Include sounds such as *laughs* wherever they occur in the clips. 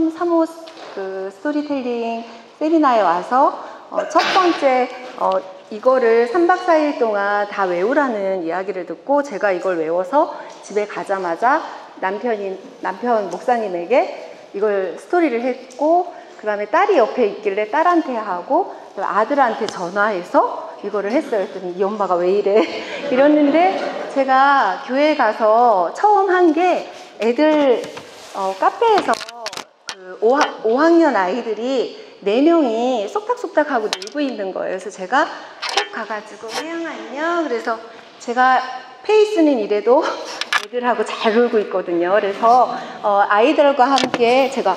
3호 그 스토리텔링 세미나에 와서 어, 첫 번째 어, 이거를 3박 4일 동안 다 외우라는 이야기를 듣고 제가 이걸 외워서 집에 가자마자 남편인 남편 목사님에게 이걸 스토리를 했고 그 다음에 딸이 옆에 있길래 딸한테 하고 아들한테 전화해서 이거를 했어요. 그랬더니 이 엄마가 왜 이래? *laughs* 이랬는데 제가 교회 가서 처음 한 게 애들 어, 카페에서 그 5학, 5학 년 아이들이 4명이 속닥속닥 하고 놀고 있는 거예요. 그래서 제가 꼭 가가지고 혜영 안녕. 그래서 제가 페이스는 이래도 *laughs* 애들하고 잘 놀고 있거든요. 그래서 어, 아이들과 함께 제가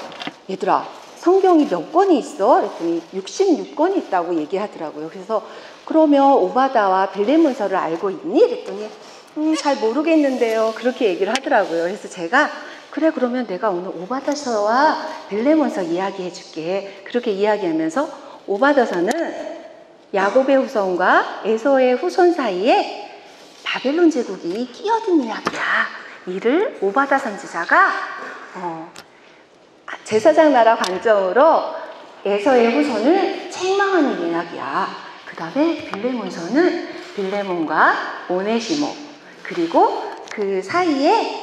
얘들아 성경이 몇 권이 있어? 그랬더니 66권이 있다고 얘기하더라고요. 그래서 그러면 오바다와 벨레문서를 알고 있니? 그랬더니 음, 잘 모르겠는데요. 그렇게 얘기를 하더라고요. 그래서 제가 그래 그러면 내가 오늘 오바다서와 벨레몬서 이야기해 줄게. 그렇게 이야기하면서 오바다서는 야곱의 후손과 에서의 후손 사이에 바벨론 제국이 끼어든 이야기야. 이를 오바다 선지자가 어, 제사장 나라 관점으로 에서의 후손을 책망하는 이야기야. 그 다음에 빌레몬서는 빌레몬과 오네시모 그리고 그 사이에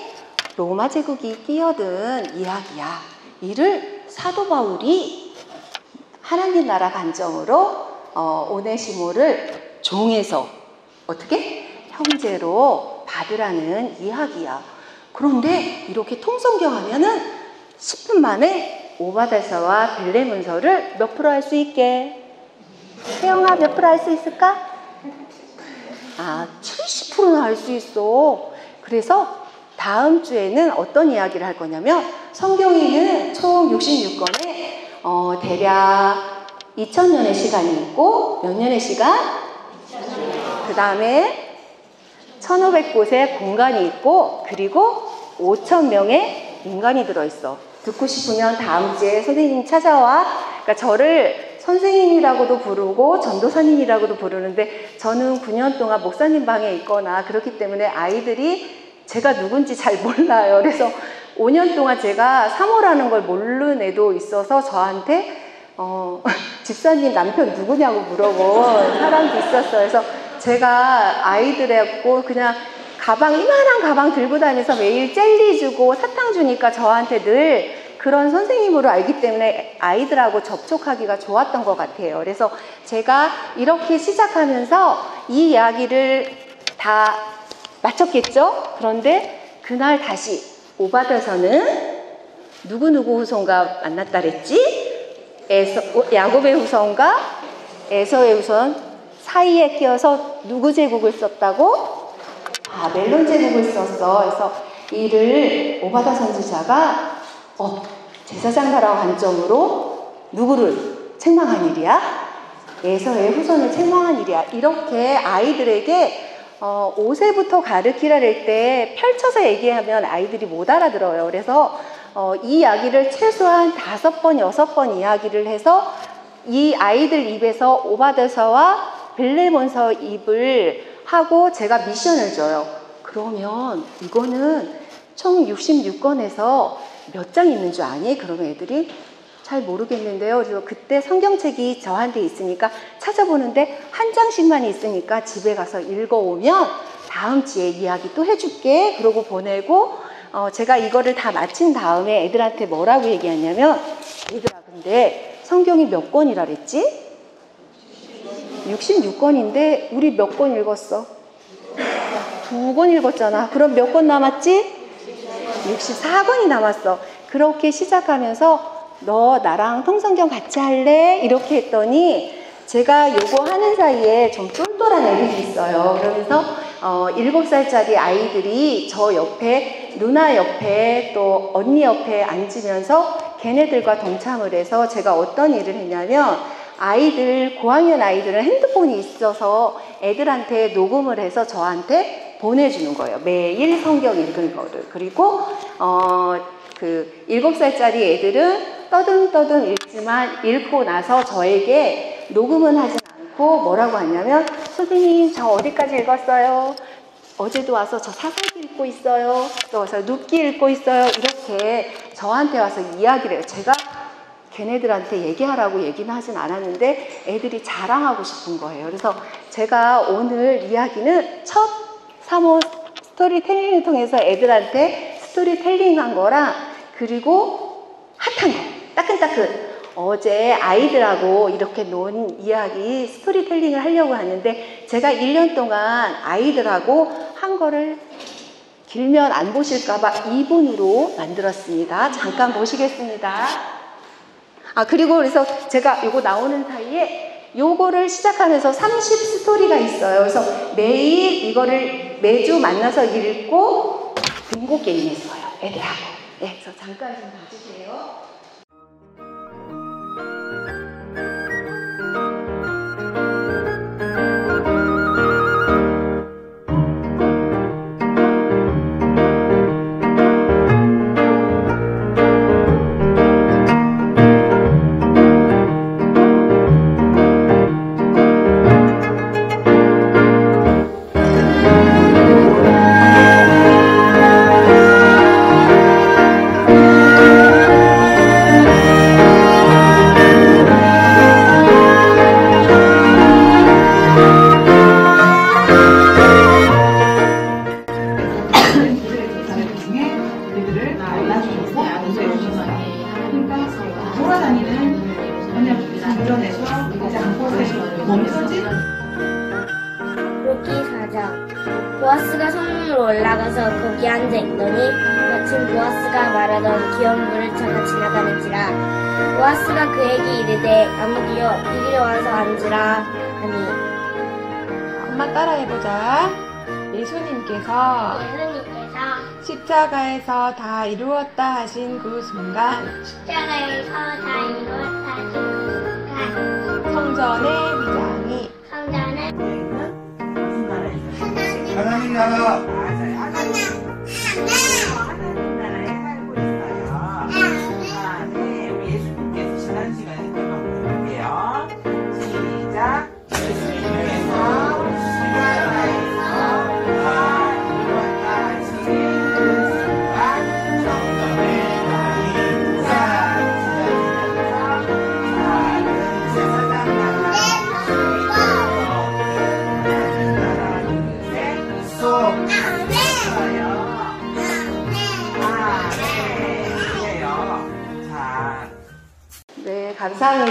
로마 제국이 끼어든 이야기야. 이를 사도 바울이 하나님 나라 관점으로 어, 오네시모를 종에서 어떻게 형제로 받으라는 이야기야. 그런데 이렇게 통성경 하면은 10분 만에 오바다서와 벨레 문서를 몇 프로 할 수 있게? 태영아 몇 프로 할 수 있을까? 아, 70%나 할 수 있어. 그래서 다음 주에는 어떤 이야기를 할 거냐면 성경에는 총 66권에 어, 대략 2000년의 시간이 있고 몇 년의 시간? 그 다음에 1500곳의 공간이 있고 그리고 5000명의 인간이 들어있어. 듣고 싶으면 다음 주에 선생님 찾아와. 그러니까 저를 선생님이라고도 부르고 전도사님이라고도 부르는데 저는 9년 동안 목사님 방에 있거나 그렇기 때문에 아이들이 제가 누군지 잘 몰라요. 그래서 5년 동안 제가 사모라는 걸 모르는 애도 있어서 저한테 어, *laughs* 집사님 남편 누구냐고 물어본 사람도 있었어요. 그래서 제가 아이들하고 그냥 가방, 이만한 가방 들고 다니면서 매일 젤리 주고 사탕 주니까 저한테 늘 그런 선생님으로 알기 때문에 아이들하고 접촉하기가 좋았던 것 같아요. 그래서 제가 이렇게 시작하면서 이 이야기를 다 마쳤겠죠? 그런데 그날 다시 오바다서는 누구누구 후손과 만났다 그랬지? 에서, 야곱의 후손과 에서의 후손 사이에 끼어서 누구 제국을 썼다고? 아, 멜론 제국을 썼어. 그래서 이를 오바다 선지자가 어, 제사장 나라 관점으로 누구를 책망한 일이야? 에서의 후손을 책망한 일이야. 이렇게 아이들에게 어, 5세부터 가르키라 할 때 펼쳐서 얘기하면 아이들이 못 알아들어요. 그래서 어, 이 이야기를 최소한 다섯 번, 여섯 번 이야기를 해서 이 아이들 입에서 오바데서와 벨레몬서 입을 하고 제가 미션을 줘요. 그러면 이거는 총 66권에서 몇 장 있는 줄 아니? 그러면 애들이 잘 모르겠는데요. 그래서 그때 성경책이 저한테 있으니까 찾아보는데 한 장씩만 있으니까 집에 가서 읽어오면 다음 주에 이야기 또 해줄게. 그러고 보내고 어, 제가 이거를 다 마친 다음에 애들한테 뭐라고 얘기하냐면 얘들아 근데 성경이 몇 권이라 그랬지? 66권인데 우리 몇 권 읽었어? 두 권 읽었잖아. 그럼 몇 권 남았지? 64권이 남았어. 그렇게 시작하면서 너 나랑 통성경 같이 할래? 이렇게 했더니 제가 요거 하는 사이에 좀 똘똘한 애들이 있어요. 그러면서 어, 7살짜리 아이들이 저 옆에 누나 옆에 또 언니 옆에 앉으면서 걔네들과 동참을 해서 제가 어떤 일을 했냐면 아이들 고학년 아이들은 핸드폰이 있어서 애들한테 녹음을 해서 저한테 보내주는 거예요. 매일 성경 읽은 거를. 그리고 어, 그 7살짜리 애들은 떠듬떠듬 읽지만 읽고 나서 저에게 녹음은 하진 않고 뭐라고 하냐면 선생님 저 어디까지 읽었어요? 어제도 와서 저 사사기 읽고 있어요. 또 와서 눕기 읽고 있어요. 이렇게 저한테 와서 이야기를 해요. 제가 걔네들한테 얘기하라고 얘기는 하진 않았는데 애들이 자랑하고 싶은 거예요. 그래서 제가 오늘 이야기는 첫 3호 스토리텔링을 통해서 애들한테 스토리텔링 한 거랑 그리고 핫한 거, 따끈따끈. 어제 아이들하고 이렇게 논 이야기 스토리텔링을 하려고 하는데 제가 1년 동안 아이들하고 한 거를 길면 안 보실까봐 2분으로 만들었습니다. 잠깐 보시겠습니다. 아, 그리고 그래서 제가 요거 나오는 사이에 요거를 시작하면서 30 스토리가 있어요. 그래서 매일 이거를 매주 만나서 읽고 등고 게임 했어요. 애들하고. 네, 그래서 잠깐 좀 봐주세요. 보아스가 성문으로 올라가서 거기 앉아 있더니 마침 보아스가 말하던 귀여운 물을 차가 지나가는지라 보아스가 그에게 이르되 아무기여 이리로 와서 앉으라 하니 엄마 따라해보자. 예수님께서 예수님께서 십자가에서 다 이루었다 하신 그 순간 십자가에서 다 이루었다 나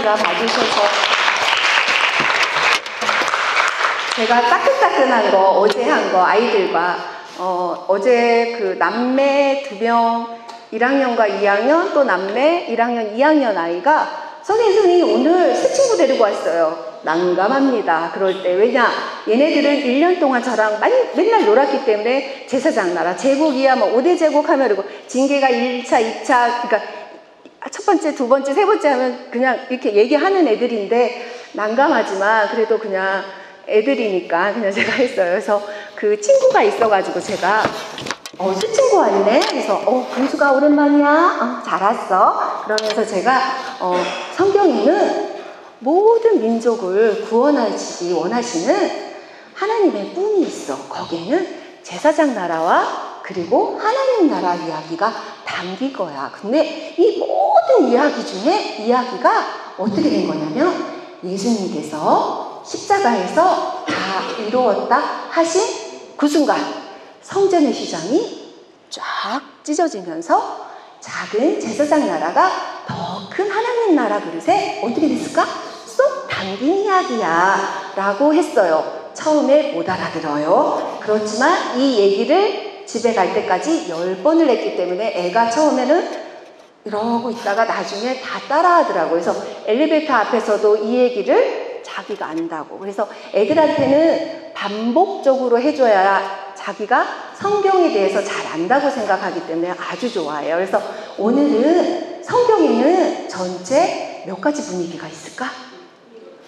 감사합니다. 봐주셔서. 제가 따끈따끈한 거, 어제 한 거, 아이들과, 어, 어제 그 남매 두 명, 1학년과 2학년, 또 남매 1학년, 2학년 아이가 선생님, 오늘 새 친구 데리고 왔어요. 난감합니다. 그럴 때. 왜냐? 얘네들은 1년 동안 저랑 많이, 맨날 놀았기 때문에 제사장 나라, 제국이야, 뭐 5대 제국 하면 그리고 징계가 1차, 2차, 그러니까 첫 번째, 두 번째, 세 번째 하면 그냥 이렇게 얘기하는 애들인데 난감하지만 그래도 그냥 애들이니까 그냥 제가 했어요. 그래서 그 친구가 있어가지고 제가 어, 새 친구 왔네? 그래서 어, 금수가 오랜만이야? 어, 잘 왔어. 그러면서 제가 어, 성경에는 모든 민족을 구원하시기 원하시는 하나님의 꿈이 있어. 거기에는 제사장 나라와 그리고 하나님 나라 이야기가 담긴 거야. 근데 이 모든 이야기 중에 이야기가 어떻게 된 거냐면 예수님께서 십자가에서 다 이루었다 하신 그 순간 성전의 휘장이 쫙 찢어지면서 작은 제사장 나라가 더 큰 하나님 나라 그릇에 어떻게 됐을까? 쏙 담긴 이야기야 라고 했어요. 처음에 못 알아들어요. 그렇지만 이 얘기를 집에 갈 때까지 열 번을 했기 때문에 애가 처음에는 이러고 있다가 나중에 다 따라하더라고요. 그래서 엘리베이터 앞에서도 이 얘기를 자기가 안다고. 그래서 애들한테는 반복적으로 해줘야 자기가 성경에 대해서 잘 안다고 생각하기 때문에 아주 좋아해요. 그래서 오늘은 성경에는 전체 몇 가지 분위기가 있을까?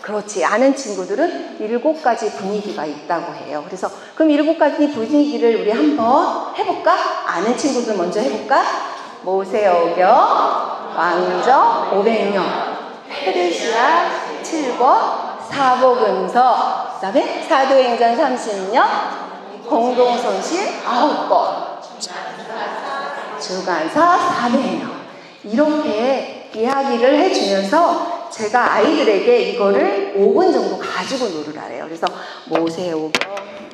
그렇지. 아는 친구들은 일곱 가지 분위기가 있다고 해요. 그래서 그럼 일곱 가지 분위기를 우리 한번 해볼까? 아는 친구들 먼저 해볼까? 모세오경, 왕정, 오백년, 페르시아, 칠권, 사복음서, 그 다음에 사도행전 30년, 공동손실 9건, 주간사 사대요. 이렇게 이야기를 해주면서 제가 아이들에게 이거를 5분 정도 가지고 놀으라래요. 그래서 모세오경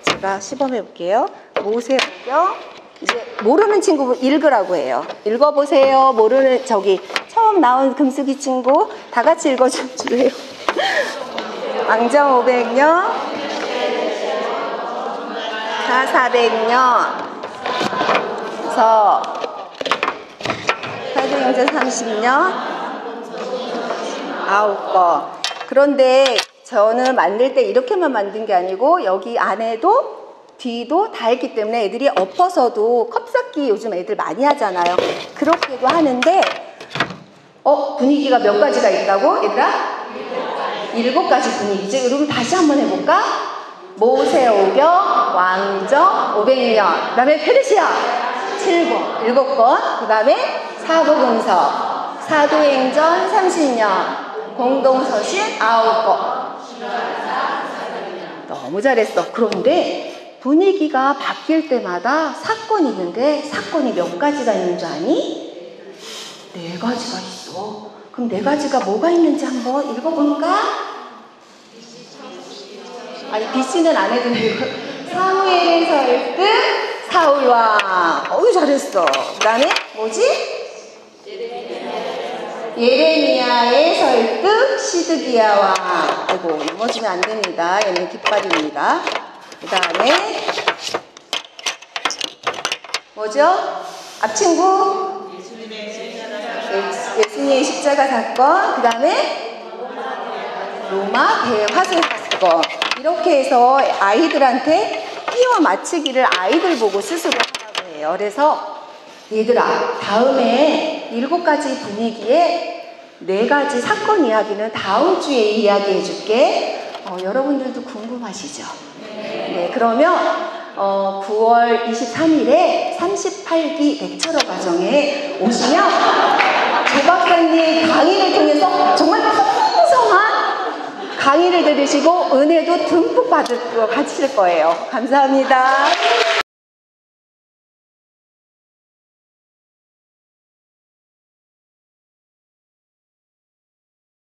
제가 시범해 볼게요. 모세오경 이제 모르는 친구 읽으라고 해요. 읽어보세요. 모르는 저기 처음 나온 금수기 친구 다 같이 읽어주세요. *laughs* 왕정 500년, 사 400년, 서 사도행전 30년, 아홉 거. 그런데 저는 만들 때 이렇게만 만든 게 아니고 여기 안에도 뒤도 다 했기 때문에 애들이 엎어서도 컵쌓기 요즘 애들 많이 하잖아요. 그렇게도 하는데 어 분위기가 몇 가지가 있다고 얘들아? 일곱 가지 분위기지. 그럼 다시 한번 해볼까? 모세오경 왕정 500년 그 다음에 페르시아 7번 일곱 건 그다음에 사도금서 사도행전 30년 공동서신 9건 너무 잘했어. 그런데 분위기가 바뀔 때마다 사건이 있는데 사건이 몇 가지가 있는 줄 아니? 네 가지가 있어. 그럼 네 가지가 뭐가 있는지 한번 읽어볼까? 아니 BC는 안 해도 되고 사무엘에서 1등 사울왕 어우 잘했어 그 다음에 뭐지? 예레미야에서 1등 시드기야왕 아이고 넘어지면 안 됩니다. 얘는 깃발입니다. 그 다음에 뭐죠? 앞친구? 예- 예수님의 십자가 사건. 그 다음에 로마 대화살 사건. 이렇게 해서 아이들한테 끼워 맞추기를 아이들 보고 스스로 하라고 해요. 그래서 얘들아 다음에 일곱 가지 분위기에 네 가지 사건 이야기는 다음 주에 이야기해 줄게. 어, 여러분들도 궁금하시죠? 네, 그러면 어, 9월 23일에 38기 렉처러 과정에 오시면 조 박사님 강의를 통해서 정말 풍성한 강의를 들으시고 은혜도 듬뿍 가지실 거예요. 감사합니다.